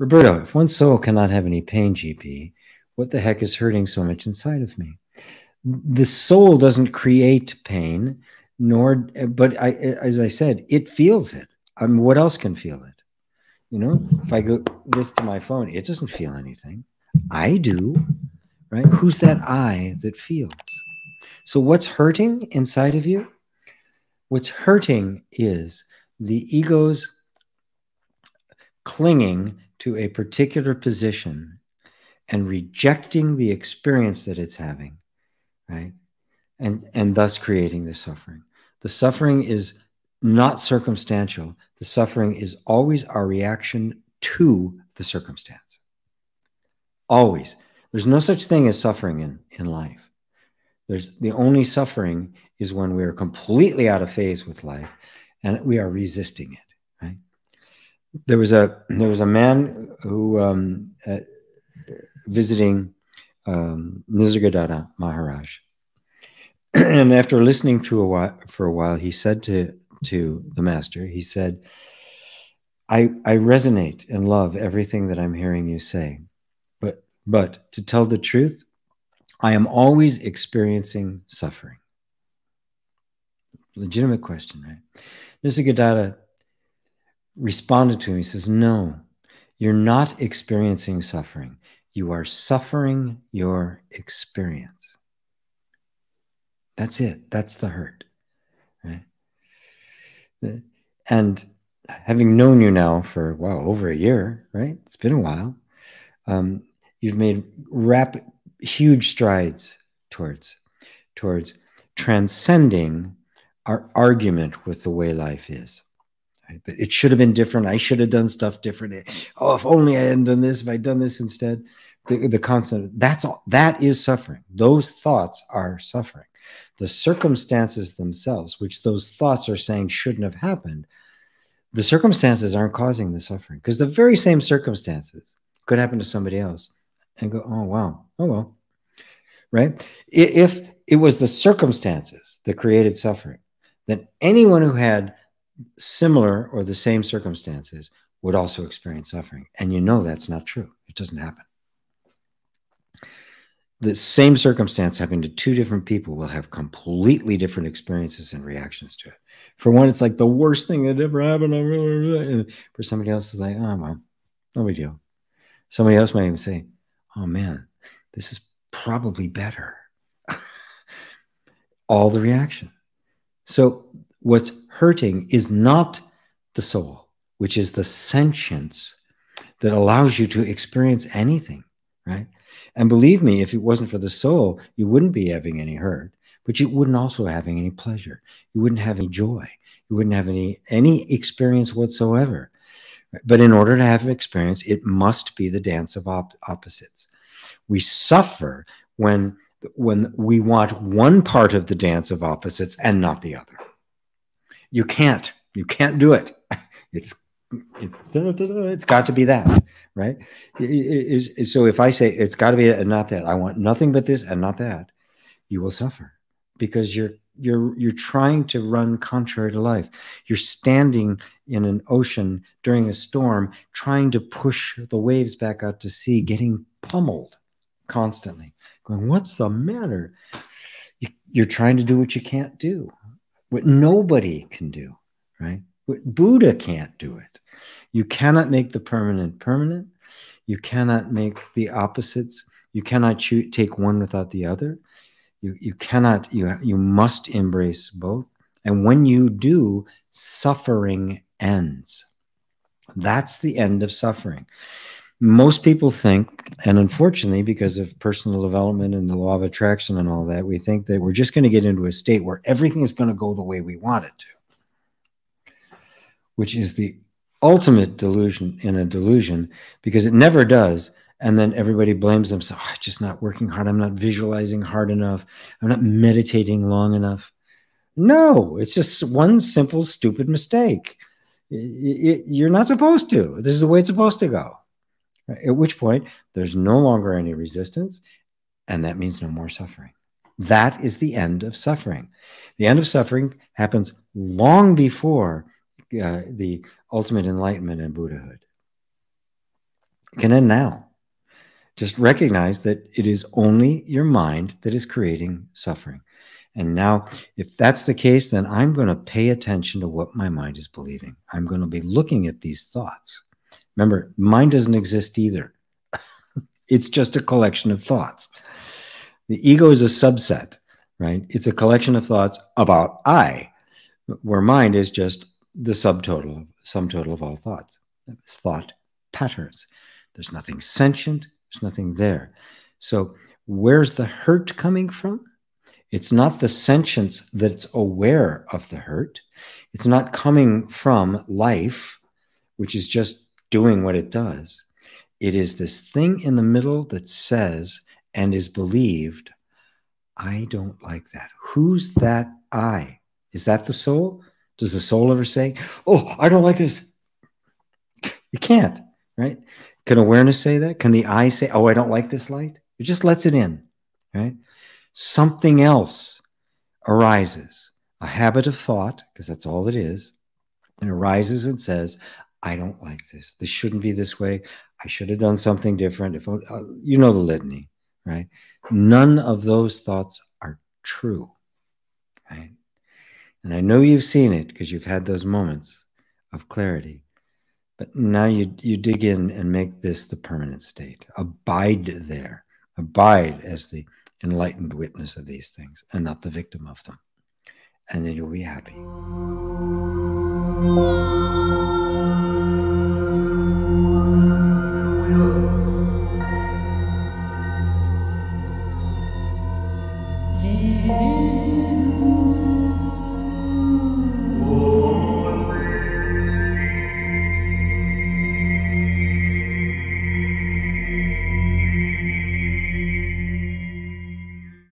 Roberto, if one soul cannot have any pain, GP, what the heck is hurting so much inside of me? The soul doesn't create pain, nor, but I, as I said, it feels it. I mean, what else can feel it? You know, if I go this to my phone, it doesn't feel anything. I do, right? Who's that I that feels? So, what's hurting inside of you? What's hurting is the ego's clinging to a particular position and rejecting the experience that it's having, right? And, and thus creating the suffering. The suffering is not circumstantial. The suffering is always our reaction to the circumstance. Always. There's no such thing as suffering in, in life. There's the only suffering is when we are completely out of phase with life and we are resisting it. There was a there was a man who um, uh, visiting um, Nisargadatta Maharaj, and after listening to a while for a while, he said to to the master, he said, "I I resonate and love everything that I'm hearing you say, but but to tell the truth, I am always experiencing suffering." Legitimate question, right? Nisargadatta responded to him. He says, No, you're not experiencing suffering. You are suffering your experience. That's it. That's the hurt. Right? And having known you now for, wow, over a year, right? It's been a while. Um, you've made rapid, huge strides towards, towards transcending our argument with the way life is. It should have been different. I should have done stuff different. Oh, if only I hadn't done this, if I'd done this instead. The, the constant, that's all, that is suffering. Those thoughts are suffering. The circumstances themselves, which those thoughts are saying shouldn't have happened, the circumstances aren't causing the suffering because the very same circumstances could happen to somebody else and go, oh, wow, oh, well, right? If it was the circumstances that created suffering, then anyone who had similar or the same circumstances would also experience suffering. And you know that's not true. It doesn't happen. The same circumstance happening to two different people will have completely different experiences and reactions to it. For one, it's like the worst thing that ever happened. And for somebody else, it's like, oh, well, no big deal. Somebody else might even say, oh, man, this is probably better. All the reaction. So what's hurting is not the soul, which is the sentience that allows you to experience anything, right? And believe me, if it wasn't for the soul, you wouldn't be having any hurt, but you wouldn't also having any pleasure. You wouldn't have any joy. You wouldn't have any any experience whatsoever. But in order to have experience, it must be the dance of op opposites. We suffer when when we want one part of the dance of opposites and not the other. You can't. You can't do it. It's it, has got to be that, right? It, it, so if I say it's got to be and not that, I want nothing but this and not that, you will suffer because you're you're you're trying to run contrary to life. You're standing in an ocean during a storm, trying to push the waves back out to sea, getting pummeled constantly. Going, what's the matter? You're trying to do what you can't do what nobody can do, right? What Buddha can't do it. You cannot make the permanent permanent. You cannot make the opposites. You cannot choose, take one without the other. You, you cannot, you, you must embrace both. And when you do, suffering ends. That's the end of suffering most people think, and unfortunately, because of personal development and the law of attraction and all that, we think that we're just going to get into a state where everything is going to go the way we want it to, which is the ultimate delusion in a delusion because it never does. And then everybody blames themselves. Oh, just not working hard. I'm not visualizing hard enough. I'm not meditating long enough. No, it's just one simple, stupid mistake. You're not supposed to. This is the way it's supposed to go. At which point, there's no longer any resistance, and that means no more suffering. That is the end of suffering. The end of suffering happens long before uh, the ultimate enlightenment and Buddhahood. It can end now. Just recognize that it is only your mind that is creating suffering. And now, if that's the case, then I'm going to pay attention to what my mind is believing. I'm going to be looking at these thoughts. Remember, mind doesn't exist either, it's just a collection of thoughts. The ego is a subset, right? It's a collection of thoughts about I, where mind is just the subtotal, sum total of all thoughts. It's thought patterns. There's nothing sentient, there's nothing there. So, where's the hurt coming from? It's not the sentience that's aware of the hurt. It's not coming from life, which is just doing what it does. It is this thing in the middle that says and is believed, I don't like that. Who's that I? Is that the soul? Does the soul ever say, Oh, I don't like this? You can't, right? Can awareness say that? Can the I say, Oh, I don't like this light? It just lets it in, right? something else arises, a habit of thought, because that's all it is, and arises and says, I don't like this. This shouldn't be this way. I should have done something different. If uh, you know the litany, right? None of those thoughts are true, right? And I know you've seen it because you've had those moments of clarity. But now you you dig in and make this the permanent state. Abide there. Abide as the enlightened witness of these things and not the victim of them. And then you'll be happy.